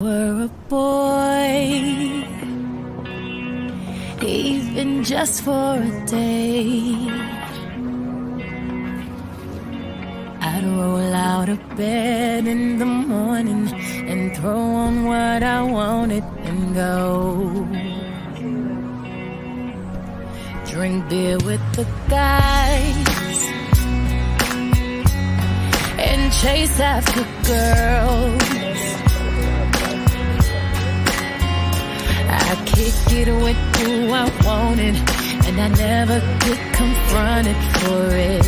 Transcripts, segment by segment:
were a boy, even just for a day, I'd roll out of bed in the morning and throw on what I wanted and go. Drink beer with the guys and chase after girls. I kick it with who I wanted, and I never get confronted for it.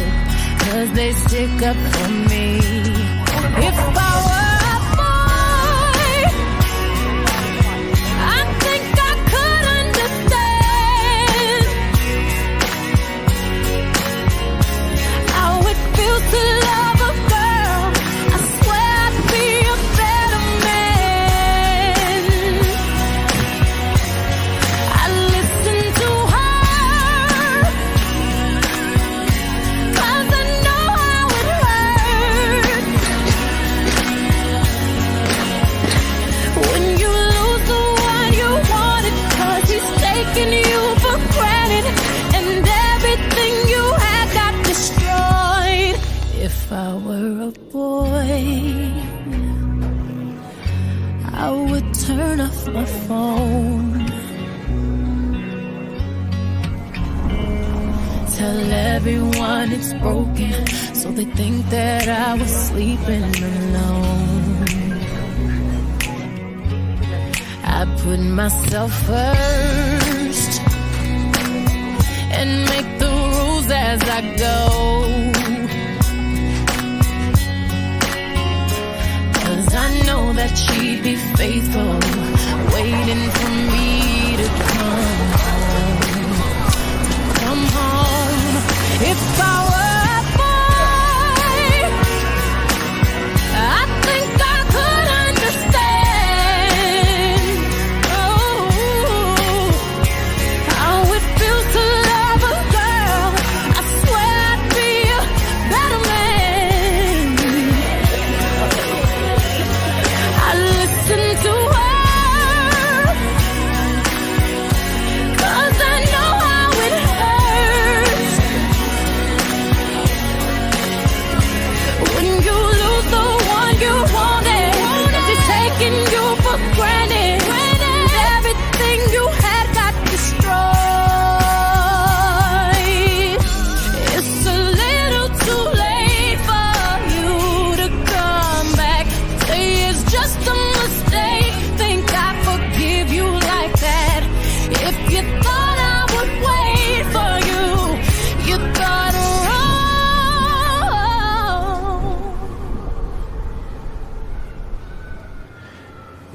Cause they stick up for me. If I were boy, I would turn off my phone. Tell everyone it's broken, so they think that I was sleeping alone. I put myself first and make the rules as I go. That she'd be faithful, waiting for me to come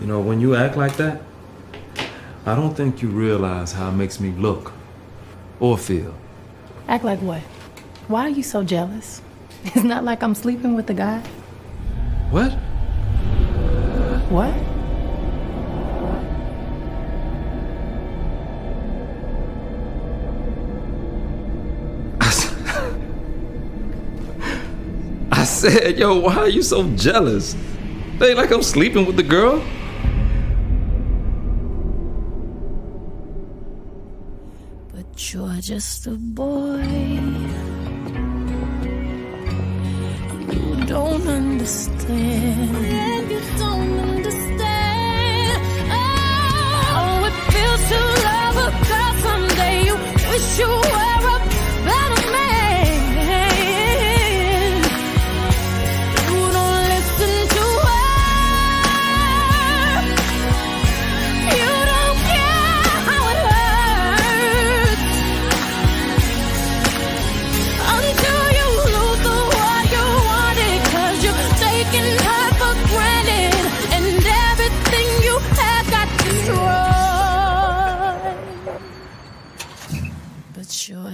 You know, when you act like that, I don't think you realize how it makes me look or feel. Act like what? Why are you so jealous? It's not like I'm sleeping with the guy. What? What? I said, yo, why are you so jealous? They like I'm sleeping with the girl. But you're just a boy. You don't understand.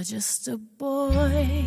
Just a boy.